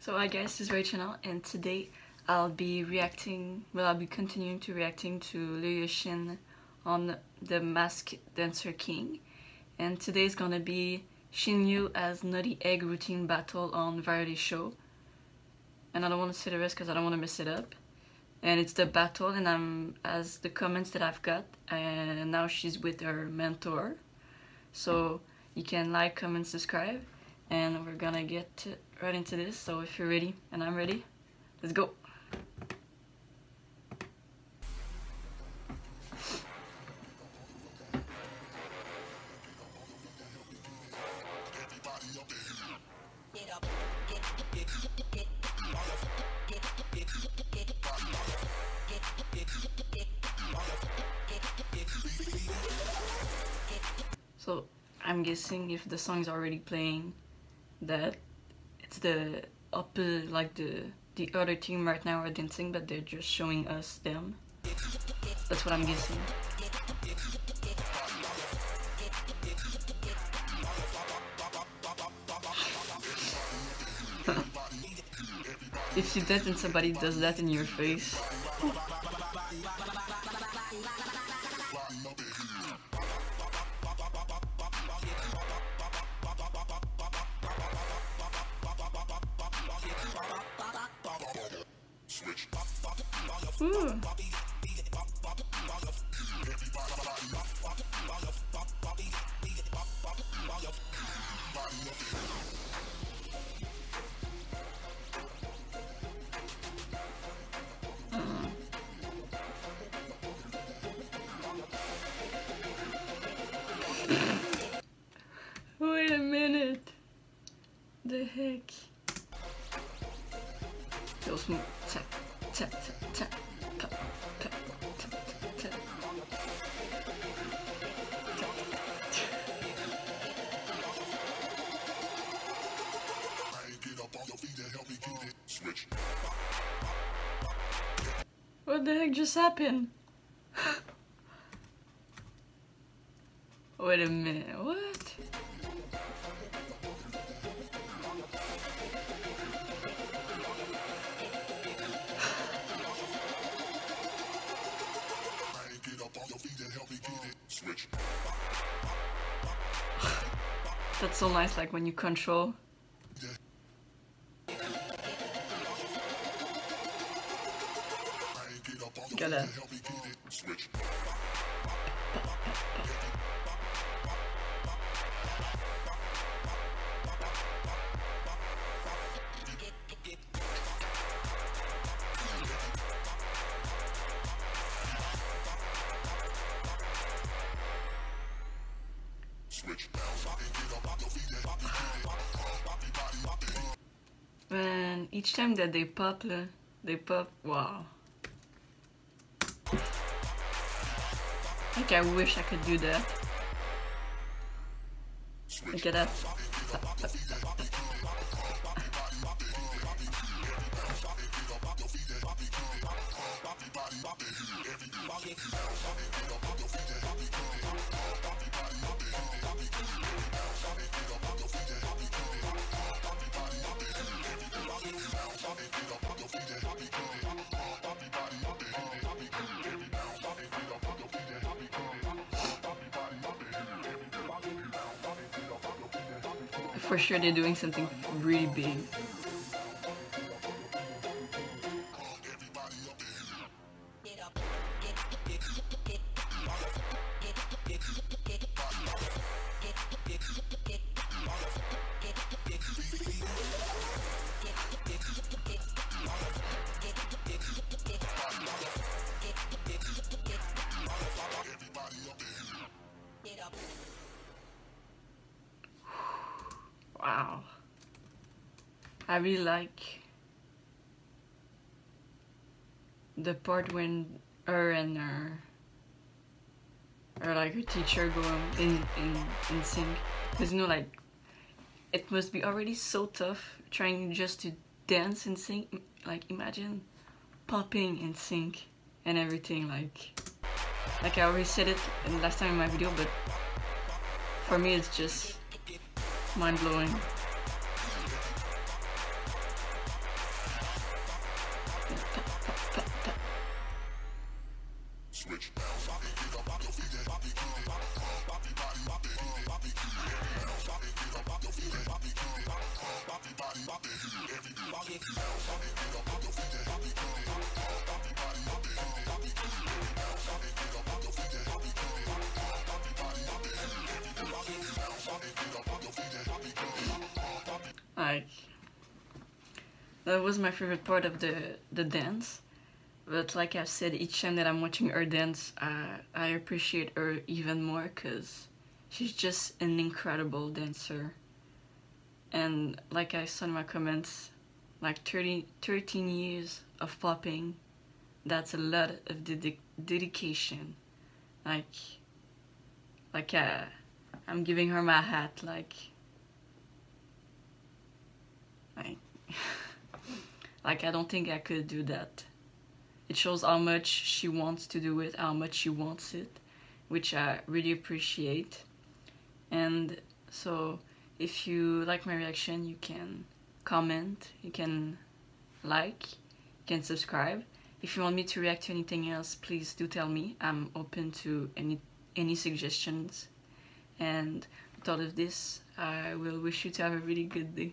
So hi guys, this is Ray Channel and today I'll be reacting, well I'll be continuing to reacting to Liu Xin on the Mask Dancer King. And today is gonna be Xin Yu as Nutty Egg routine battle on Variety Show. And I don't want to say the rest because I don't want to mess it up. And it's the battle and I'm as the comments that I've got and now she's with her mentor. So you can like, comment, subscribe and we're gonna get right into this so if you're ready and I'm ready let's go. So I'm guessing if the song's already playing that the upper like the the other team right now are dancing but they're just showing us them. That's what I'm guessing. if you dance and somebody does that in your face Ooh. Wait a minute. The heck? Feels tap, tap, tap, tap. What the heck just happened? Wait a minute, what? That's so nice, like when you control. Gotta. Man, each time that they pop, they pop, wow. Like I wish I could do that. Look at that. For sure they're doing something really big. Wow. I really like the part when her and her or like her teacher go in in in sync because you know like it must be already so tough trying just to dance in sync like imagine popping in sync and everything like like I already said it last time in my video but for me it's just mind blowing Like that was my favorite part of the the dance. But like I said, each time that I'm watching her dance, uh, I appreciate her even more because she's just an incredible dancer. And like I saw in my comments, like 30, 13 years of popping, that's a lot of ded dedication. Like, like uh, I'm giving her my hat, like, like, like I don't think I could do that. It shows how much she wants to do it, how much she wants it, which I really appreciate. And so if you like my reaction, you can comment, you can like, you can subscribe. If you want me to react to anything else, please do tell me. I'm open to any any suggestions. And with all of this, I will wish you to have a really good day.